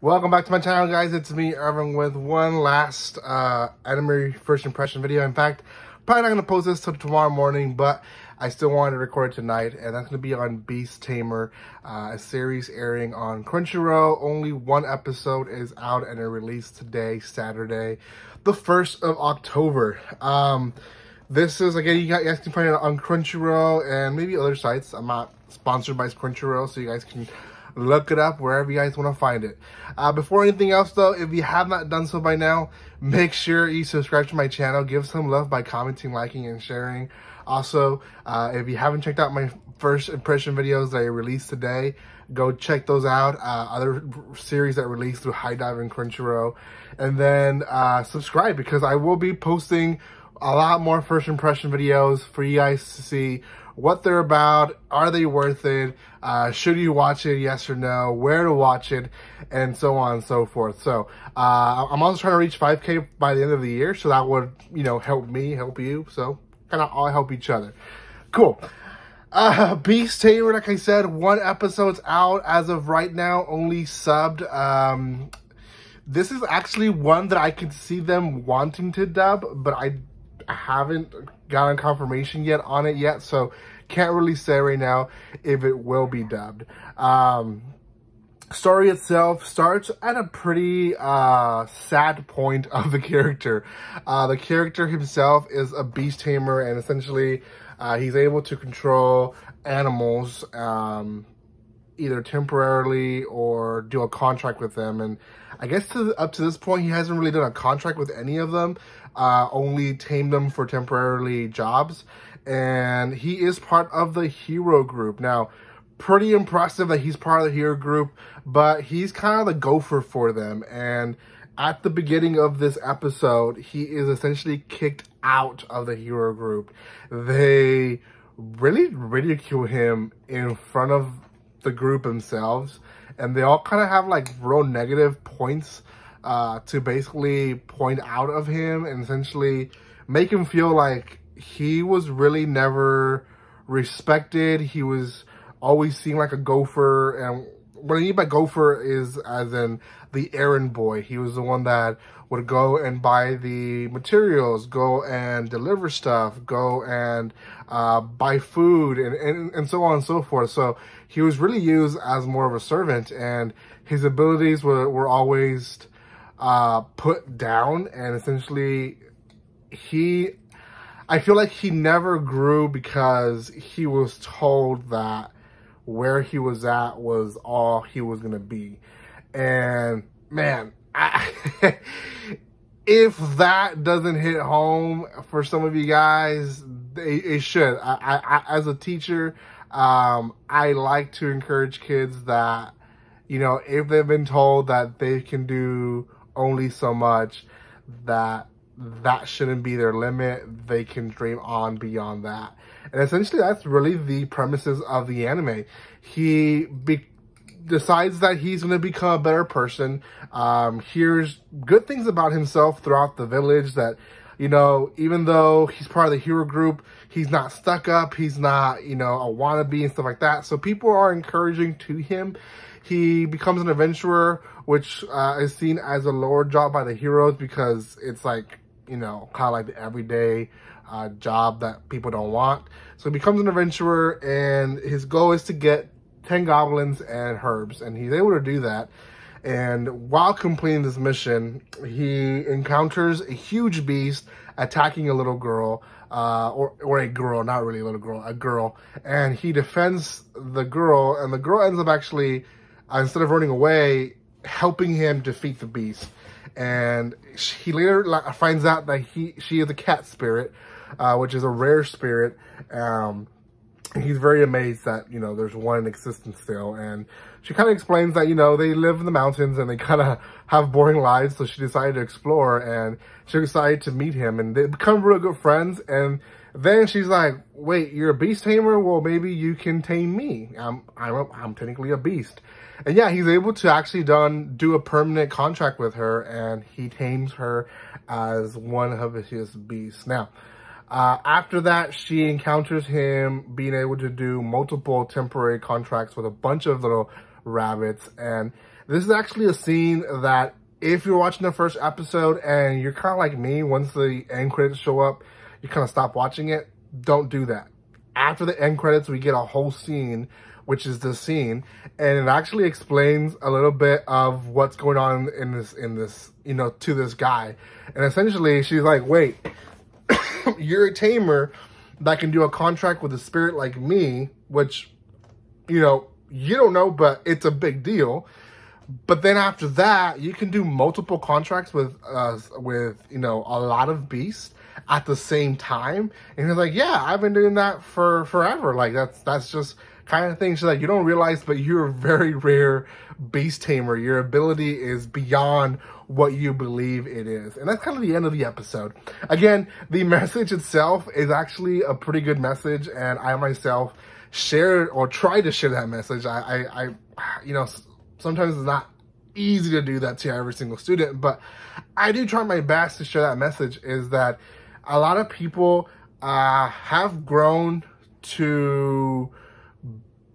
Welcome back to my channel, guys. It's me, Irvin, with one last uh, anime first impression video. In fact, probably not going to post this till tomorrow morning, but I still wanted to record tonight, and that's going to be on Beast Tamer, uh, a series airing on Crunchyroll. Only one episode is out, and it released today, Saturday, the 1st of October. Um, this is, again, you guys can find it on Crunchyroll and maybe other sites. I'm not sponsored by Crunchyroll, so you guys can look it up wherever you guys want to find it. Uh, before anything else, though, if you have not done so by now, make sure you subscribe to my channel. Give some love by commenting, liking, and sharing. Also, uh, if you haven't checked out my first impression videos that I released today, go check those out. Uh, other series that released through HIDIVE and Crunchyroll. And then uh, subscribe because I will be posting a lot more first impression videos for you guys to see what they're about, are they worth it, uh, should you watch it, yes or no, where to watch it, and so on and so forth. So uh, I'm also trying to reach 5K by the end of the year, so that would, you know, help me, help you, so kind of all help each other. Cool. Uh, Beast Tamer, like I said, one episode's out as of right now, only subbed. Um, this is actually one that I can see them wanting to dub, but I haven't gotten confirmation yet on it yet, so can't really say right now if it will be dubbed. Um, story itself starts at a pretty uh, sad point of the character. Uh, the character himself is a beast tamer, and essentially uh, he's able to control animals um, either temporarily or do a contract with them. And I guess to, up to this point, he hasn't really done a contract with any of them, uh, only tamed them for temporarily jobs. And he is part of the hero group. Now, pretty impressive that he's part of the hero group, but he's kind of the gopher for them. And at the beginning of this episode, he is essentially kicked out of the hero group. They really ridicule him in front of the group themselves. And they all kind of have like real negative points uh, to basically point out of him and essentially make him feel like he was really never respected. He was always seen like a gopher. And what I mean by gopher is as in the errand boy. He was the one that would go and buy the materials, go and deliver stuff, go and uh, buy food, and, and, and so on and so forth. So he was really used as more of a servant, and his abilities were, were always uh, put down, and essentially he, I feel like he never grew because he was told that where he was at was all he was going to be. And man, I, if that doesn't hit home for some of you guys, it, it should. I, I, as a teacher, um, I like to encourage kids that, you know, if they've been told that they can do only so much, that that shouldn't be their limit. They can dream on beyond that. And essentially, that's really the premises of the anime. He decides that he's going to become a better person. Um, hears good things about himself throughout the village that, you know, even though he's part of the hero group, he's not stuck up. He's not, you know, a wannabe and stuff like that. So people are encouraging to him. He becomes an adventurer, which uh, is seen as a lower job by the heroes because it's like, you know, kind of like the everyday uh, job that people don't want. So he becomes an adventurer and his goal is to get 10 goblins and herbs, and he's able to do that. And while completing this mission, he encounters a huge beast attacking a little girl, uh, or, or a girl, not really a little girl, a girl. And he defends the girl, and the girl ends up actually, uh, instead of running away, helping him defeat the beast. And he later finds out that he she is a cat spirit, uh, which is a rare spirit. Um, he's very amazed that, you know, there's one in existence still. And she kind of explains that, you know, they live in the mountains and they kind of have boring lives. So she decided to explore and she decided to meet him and they become real good friends. And then she's like, wait, you're a beast tamer? Well, maybe you can tame me. I'm, I'm, a, I'm technically a beast. And yeah, he's able to actually done do a permanent contract with her and he tames her as one of his beasts. Now, uh, after that, she encounters him being able to do multiple temporary contracts with a bunch of little rabbits. And This is actually a scene that if you're watching the first episode and you're kind of like me, once the end credits show up, you kind of stop watching it. Don't do that. After the end credits, we get a whole scene, which is the scene, and it actually explains a little bit of what's going on in this, in this, you know, to this guy. And essentially, she's like, wait, you're a tamer that can do a contract with a spirit like me, which, you know, you don't know, but it's a big deal. But then after that, you can do multiple contracts with uh, with you know a lot of beasts at the same time. And he's like, yeah, I've been doing that for forever. Like that's that's just kind of things like you don't realize, but you're a very rare beast tamer. Your ability is beyond what you believe it is. And that's kind of the end of the episode. Again, the message itself is actually a pretty good message. And I myself shared or tried to share that message. I, I, I you know, sometimes it's not easy to do that to every single student, but I do try my best to share that message is that a lot of people uh, have grown to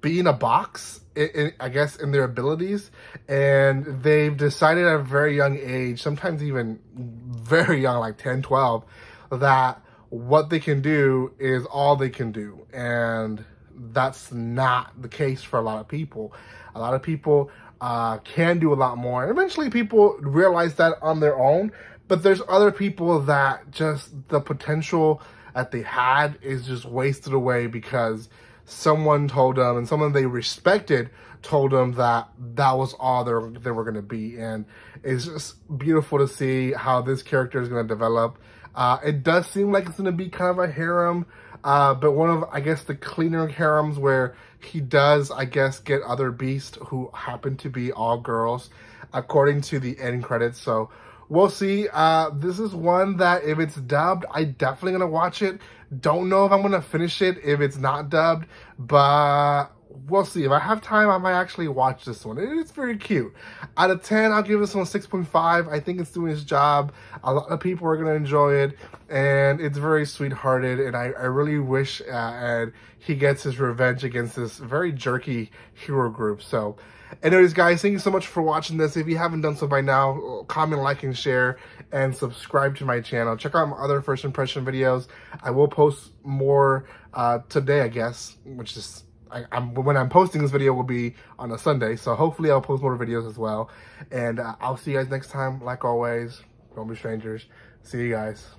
be in a box, I guess, in their abilities, and they've decided at a very young age, sometimes even very young, like 10, 12, that what they can do is all they can do. And that's not the case for a lot of people. A lot of people uh, can do a lot more. And eventually people realize that on their own, but there's other people that just the potential that they had is just wasted away because someone told them and someone they respected told them that that was all they were going to be. And it's just beautiful to see how this character is going to develop. Uh, it does seem like it's going to be kind of a harem, uh, but one of, I guess, the cleaner harems where he does, I guess, get other beasts who happen to be all girls, according to the end credits. So we'll see. Uh, this is one that if it's dubbed, I definitely gonna watch it. Don't know if I'm gonna finish it if it's not dubbed, but we'll see. If I have time, I might actually watch this one. It's very cute. Out of 10, I'll give this one 6.5. I think it's doing its job. A lot of people are going to enjoy it. And it's very sweethearted. And I, I really wish uh, and he gets his revenge against this very jerky hero group. So anyways, guys, thank you so much for watching this. If you haven't done so by now, comment, like, and share. And subscribe to my channel. Check out my other first impression videos. I will post more uh, today, I guess, which is I, am when I'm posting this video will be on a Sunday, so hopefully I'll post more videos as well. And uh, I'll see you guys next time. Like always, don't be strangers. See you guys.